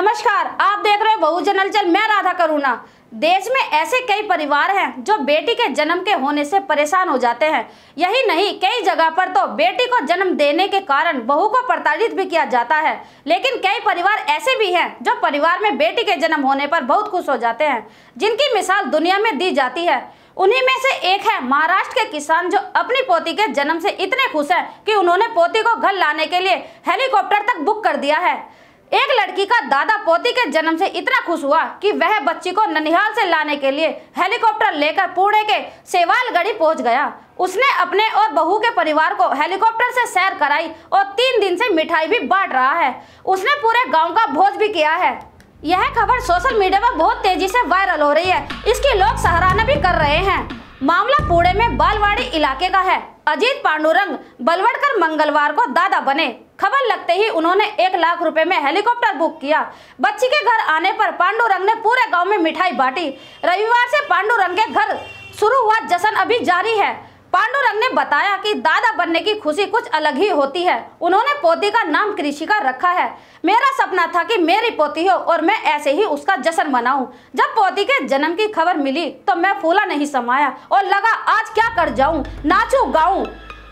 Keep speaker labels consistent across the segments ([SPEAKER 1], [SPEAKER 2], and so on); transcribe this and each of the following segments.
[SPEAKER 1] नमस्कार, आप देख रहे हो बहुजन हलचल। मैं राधा करुणा। देश में ऐसे कई परिवार हैं जो बेटी के जन्म के होने से परेशान हो जाते हैं। यही नहीं, कई जगह पर तो बेटी को जन्म देने के कारण बहू को प्रताड़ित भी किया जाता है। लेकिन कई परिवार ऐसे भी हैं जो परिवार में बेटी के जन्म होने पर बहुत खुश हो जाते हैं, जिनकी मिसाल दुनिया में दी जाती है। उन्हीं में से एक है महाराष्ट्र के किसान जो अपनी पोती के जन्म से इतने खुश हैं कि उन्होंने पोती को घर लाने के लिए हेलीकॉप्टर तक बुक कर दिया है। एक लड़की का दादा पोती के जन्म से इतना खुश हुआ कि वह बच्ची को ननिहाल से लाने के लिए हेलीकॉप्टर लेकर पुणे के सेवालगढ़ी पहुँच गया। उसने अपने और बहू के परिवार को हेलीकॉप्टर से सैर कराई और तीन दिन से मिठाई भी बांट रहा है। उसने पूरे गाँव का भोज भी किया है। यह खबर सोशल मीडिया पर बहुत तेज़ी से वायरल हो रही है। इसकी लोग सराहना भी कर रहे हैं। मामला पुणे में बालवाड़ी इलाके का है। अजीत पांडुरंग बलवड़कर मंगलवार को दादा बने। खबर लगते ही उन्होंने एक लाख रुपए में हेलीकॉप्टर बुक किया। बच्ची के घर आने पर पांडुरंग ने पूरे गाँव में मिठाई बांटी। रविवार से पांडुरंग के घर शुरू हुआ जश्न अभी जारी है। पांडुरंग ने बताया कि दादा बनने की खुशी कुछ अलग ही होती है। उन्होंने पोती का नाम कृषिका रखा है। मेरा सपना था कि मेरी पोती हो और मैं ऐसे ही उसका जश्न मनाऊं। जब पोती के जन्म की खबर मिली तो मैं फूला नहीं समाया और लगा, आज क्या कर जाऊँ? नाचू, गाऊं?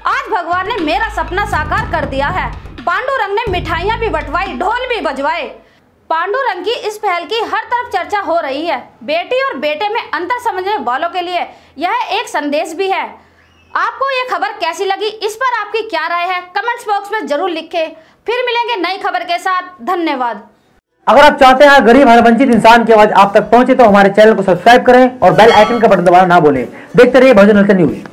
[SPEAKER 1] आज भगवान ने मेरा सपना साकार कर दिया है। पांडुरंग ने मिठाइयाँ भी बंटवाई, ढोल भी बजवाए। पांडुरंग की इस पहल की हर तरफ़ चर्चा हो रही है। बेटी और बेटे में अंतर समझने वालों के लिए यह एक संदेश भी है। आपको ये खबर कैसी लगी? इस पर आपकी क्या राय है? कमेंट्स बॉक्स में ज़रूर लिखें। फिर मिलेंगे नई खबर के साथ। धन्यवाद।
[SPEAKER 2] अगर आप चाहते हैं गरीब हर वंचित इंसान की आवाज़ आप तक पहुँचे तो हमारे चैनल को सब्सक्राइब करें और बेल आइकन का बटन दबाना ना भूलें। देखते रहिए भजन न्यूज़।